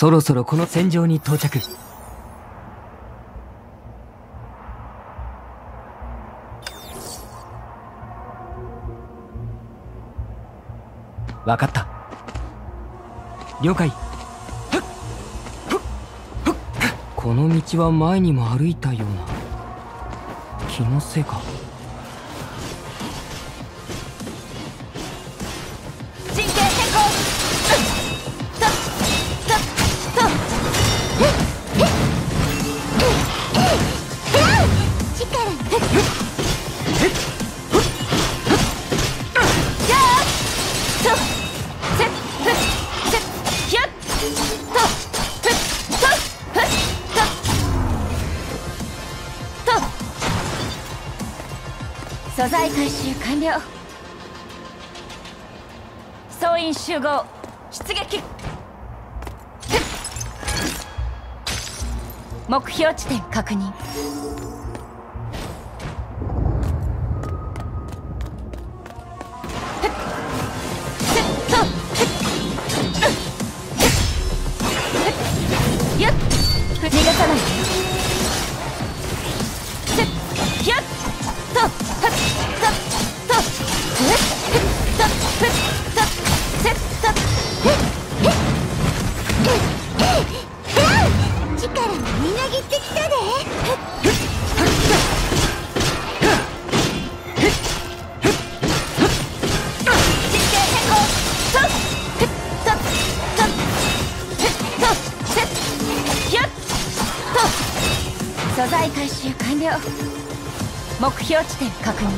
そろそろこの戦場に到着。分かった。了解。この道は前にも歩いたような。気のせいか。材回収完了。総員集合。出撃。目標地点確認。完了。目標地点確認。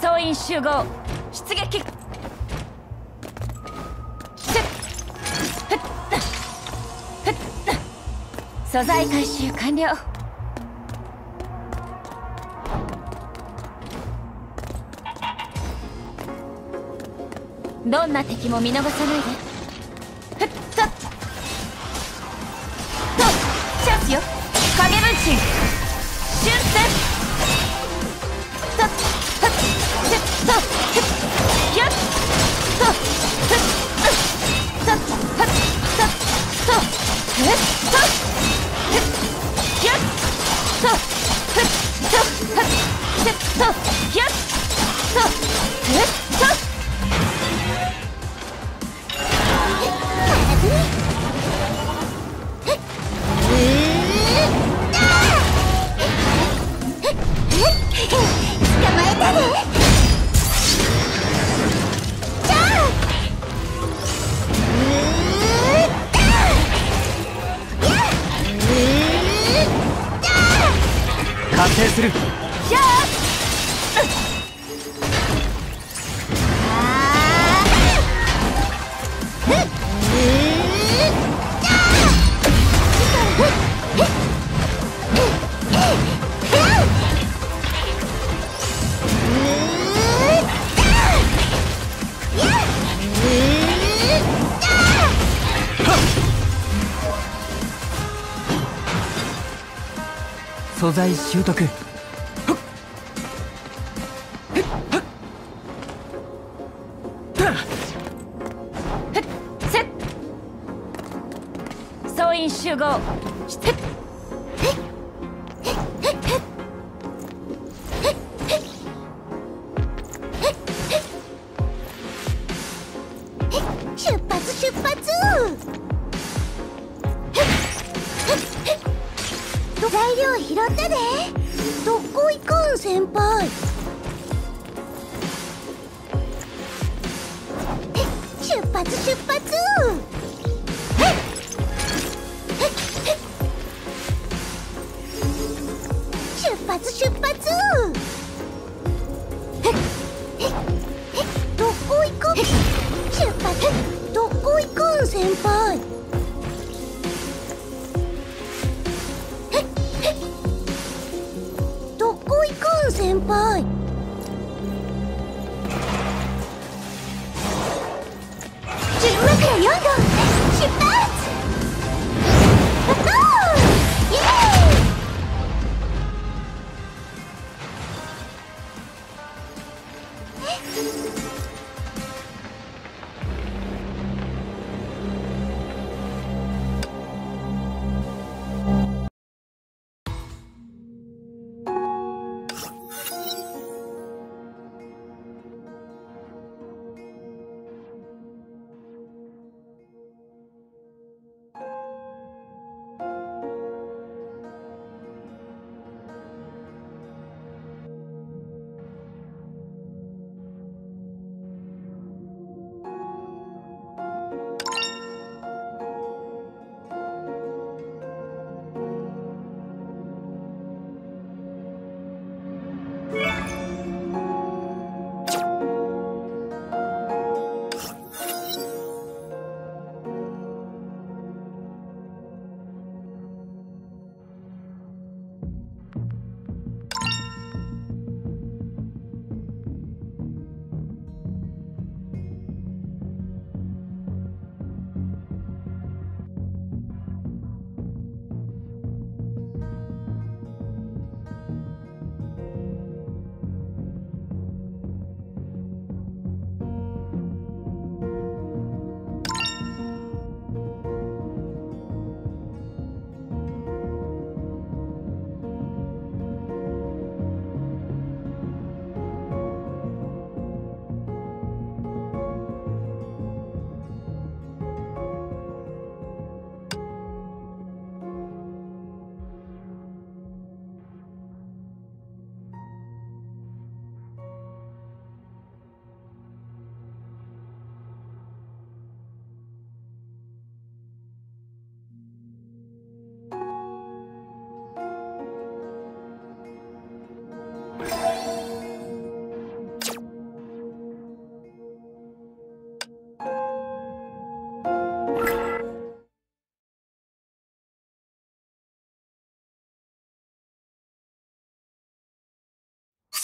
総員集合出撃素材回収完了どんな敵も見逃さないで。ふっと。っと。チャンスよ。影分身。瞬戦する。や素材習得。25ステップ出発出発。材っ出発出発。発出発どこ行く出発どこ行くん先輩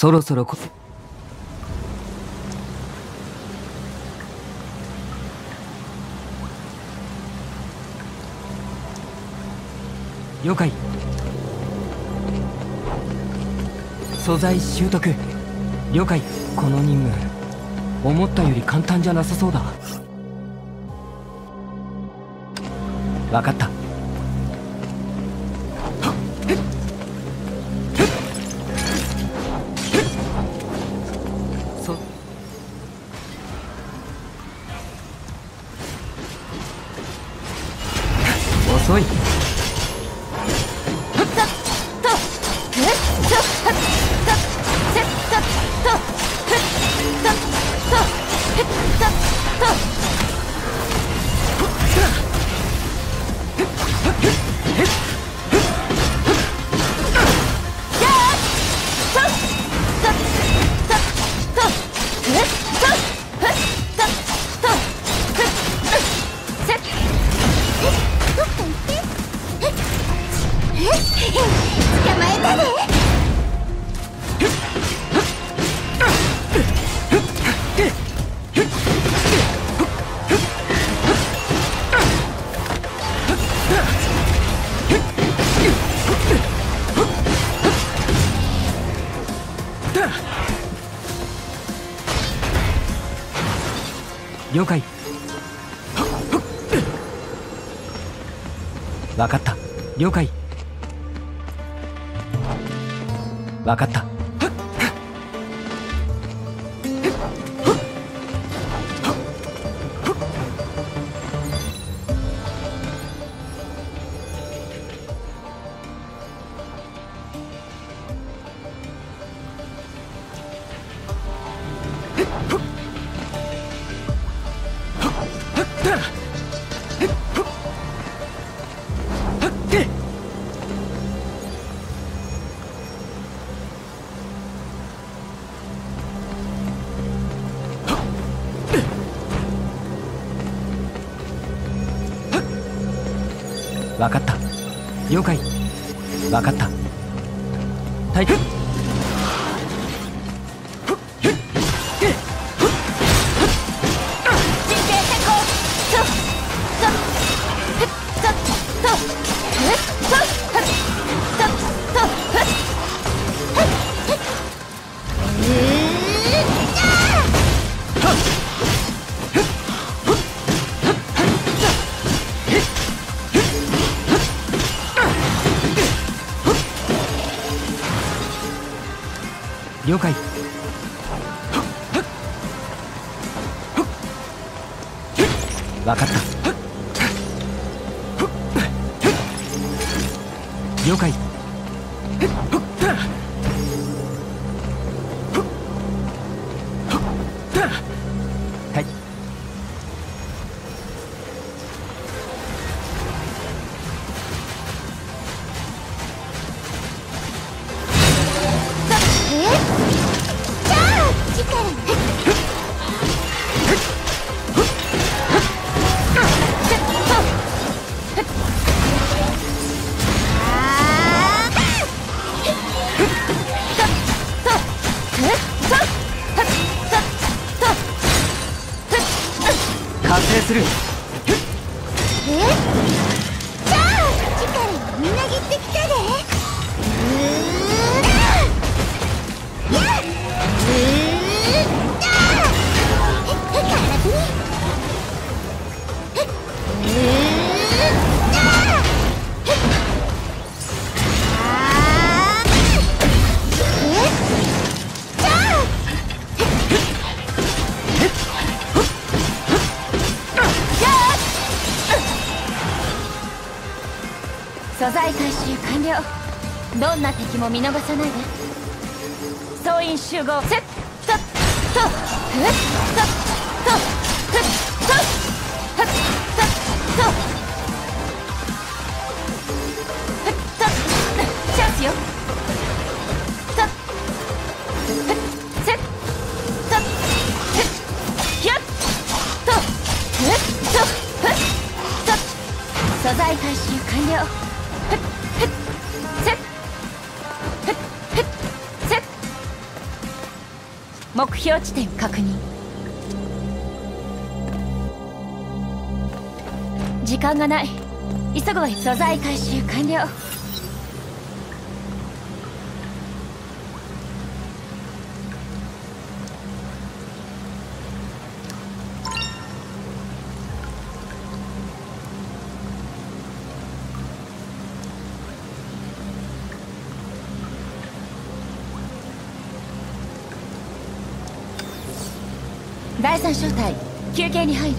そろそろこ了解。素材習得。了解。この任務。思ったより簡単じゃなさそうだ。分かった。了解。分かった。了解。分かった。分かった。了解。分かった。退屈了解。分かった。了解。素材回収完了。どんな敵も見逃さないで。総員集合。セット。とふっととふっとふっととふっとチャンスよとふっセットふっひゃっとふっとふっと素材回収完了目標地点確認時間がない急ぐわ素材回収完了第三小隊休憩に入る。